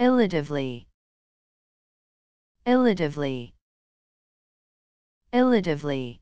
illatively illatively illatively